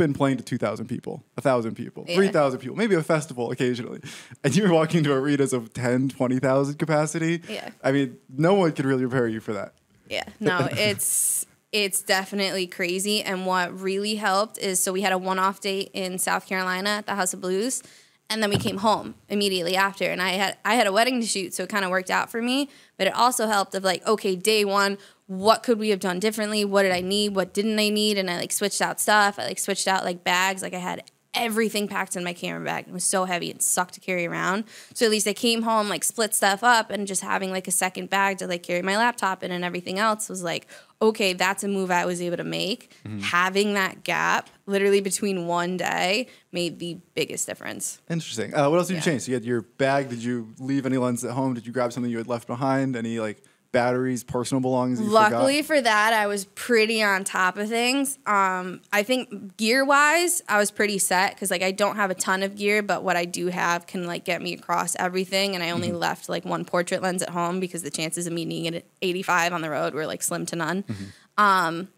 been playing to 2,000 people, 1,000 people, Yeah. 3,000 people, maybe a festival occasionally. And you're walking into arenas of 10, 20,000 capacity. Yeah. I mean, no one could really prepare you for that. Yeah, no, it's it's definitely crazy. And what really helped is so we had a one off date in South Carolina at the House of Blues, and then we came home immediately after. And I had I had a wedding to shoot, so it kind of worked out for me. But it also helped of like, okay, day one, what could we have done differently? What did I need? What didn't I need? And I like switched out stuff. I like switched out like bags. Like I had everything packed in my camera bag. It was so heavy it sucked to carry around. So at least I came home, like split stuff up and just having like a second bag to like carry my laptop in and everything else was like, okay, that's a move I was able to make. Having that gap literally between one day made the biggest difference. Interesting. Uh, what else did you change? So you had your bag. Did you leave any lenses at home? Did you grab something you had left behind? Any like batteries, personal belongings? You Luckily forgot? for that, I was pretty on top of things. Um, I think gear wise, I was pretty set because like I don't have a ton of gear, but what I do have can like get me across everything. And I only left like one portrait lens at home because the chances of me needing it at 85 on the road were like slim to none. Um,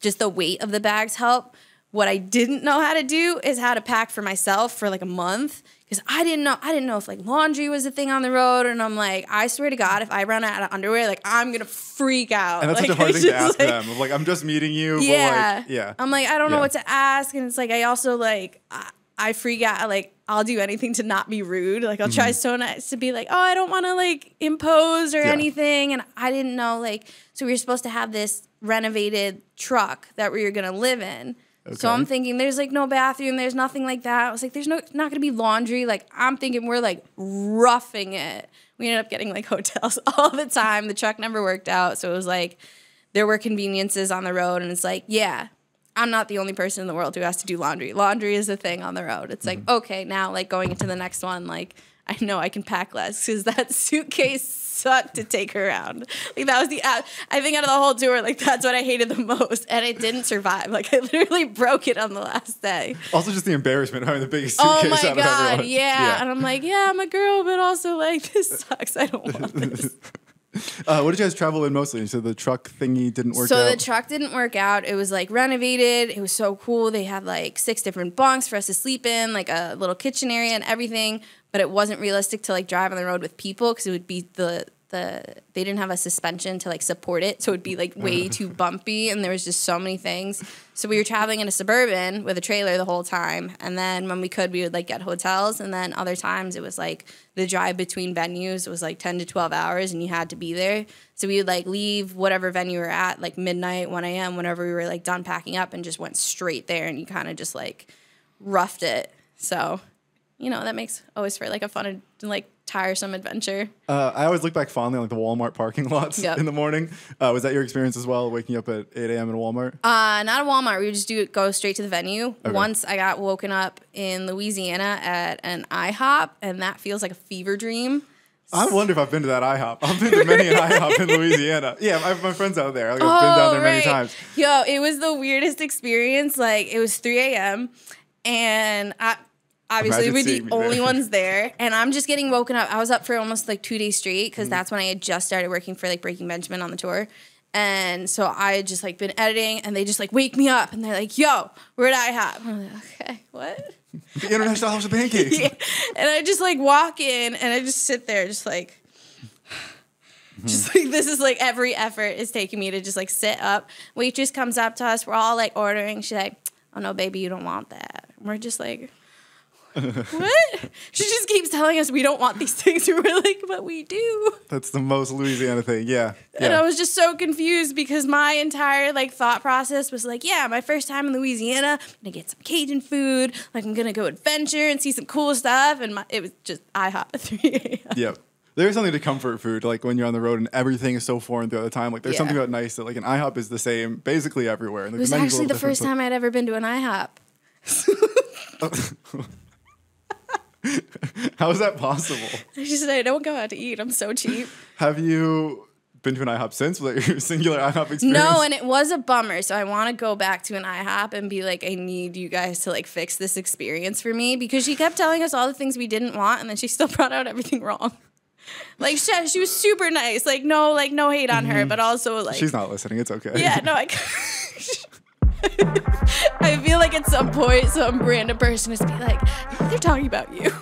just the weight of the bags help. What I didn't know how to do is how to pack for myself for like a month because I didn't know I didn't know if like laundry was a thing on the road, and I'm like, I swear to God, if I run out of underwear, like I'm gonna freak out. And that's like, such a hard thing to ask like- them. Of like, I'm just meeting you. Yeah, But like, yeah. I'm like, I don't know Yeah. what to ask, and it's like I also like I, I freak out. Like I'll do anything to not be rude. Like I'll try so nice to be like, oh, I don't want to like impose or Mm-hmm. Yeah. anything, and I didn't know like so we were supposed to have this renovated truck that we were gonna live in. So I'm thinking there's like no bathroom, there's nothing like that. I was like, there's no not gonna be laundry. Like I'm thinking we're like roughing it. We ended up getting like hotels all the time. The truck never worked out, so it was like there were conveniences on the road, and it's like, yeah, I'm not the only person in the world who has to do laundry. Laundry is a thing on the road. It's like, mm-hmm. okay, now like going into the next one, like I know I can pack less because that suitcase sucked to take around. Like that was the I think out of the whole tour, like that's what I hated the most, and it didn't survive. Like I literally broke it on the last day. Also, just the embarrassment of having the biggest suitcase. Oh my out god, everyone. yeah. And I'm like, yeah, I'm a girl, but also like this sucks. I don't want this. Uh, what did you guys travel in mostly? So the truck thingy didn't work out. so out. the truck didn't work out. It was like renovated. It was so cool. They had like six different bunks for us to sleep in, like a little kitchen area and everything. But it wasn't realistic to like drive on the road with people because it would be the the they didn't have a suspension to like support it, so it'd be like way too bumpy, and there was just so many things. So we were traveling in a suburban with a trailer the whole time, and then when we could, we would like get hotels, and then other times it was like the drive between venues was like ten to twelve hours, and you had to be there. So we would like leave whatever venue we were at like midnight, one a.m. whenever we were like done packing up, and just went straight there, and you kind of just like roughed it. So, you know, that makes always for like a fun and like tiresome adventure. Uh, I always look back fondly on like the Walmart parking lots Yep. in the morning. Uh, was that your experience as well, waking up at 8 a.m. in Walmart? Uh, not a Walmart. We would just do go straight to the venue. Once I got woken up in Louisiana at an IHOP, and that feels like a fever dream. I wonder if I've been to that IHOP. I've been to many an IHOP in Louisiana. Yeah, I have my friends out there. Like, I've been down there many Oh, times. Yo, it was the weirdest experience. Like it was 3 a.m. and I obviously Imagine we're the me there. only ones there. And I'm just getting woken up. I was up for almost like two days straight Mm-hmm. because that's when I had just started working for like Breaking Benjamin on the tour. And so I had just like been editing and they just like wake me up and they're like, yo, we're at IHOP. I'm like, okay, what? The International House of Pancakes. yeah. And I just like walk in and I just sit there, just like, just like this is like every effort is taking me to just like sit up. Waitress comes up to us, we're all like ordering. She's like, "Oh no, baby, you don't want that." We're just like, "What?" she just keeps telling us we don't want these things, and we're like, "But we do." That's the most Louisiana thing. Yeah. And I was just so confused because my entire like thought process was like, yeah, my first time in Louisiana, I'm gonna get some Cajun food, like I'm gonna go adventure and see some cool stuff, and my, it was just IHOP at 3 a.m. Yep. There's something to comfort food, like when you're on the road and everything is so foreign throughout the time. Like there's Yeah. something about nice that like an IHOP is the same basically everywhere. And It was actually the first time I'd ever been to an IHOP. How is that possible? I just I don't go out to eat. I'm so cheap. Have you been to an IHOP since? Was that your singular IHOP experience? no, and it was a bummer. So I want to go back to an IHOP and be like, I need you guys to like fix this experience for me because she kept telling us all the things we didn't want, and then she still brought out everything wrong. Like she, she was super nice. Like no, like no hate on her, mm-hmm. but also like She's not listening. It's okay. yeah, no, I. I feel like at some point some random person is be like, they're talking about you.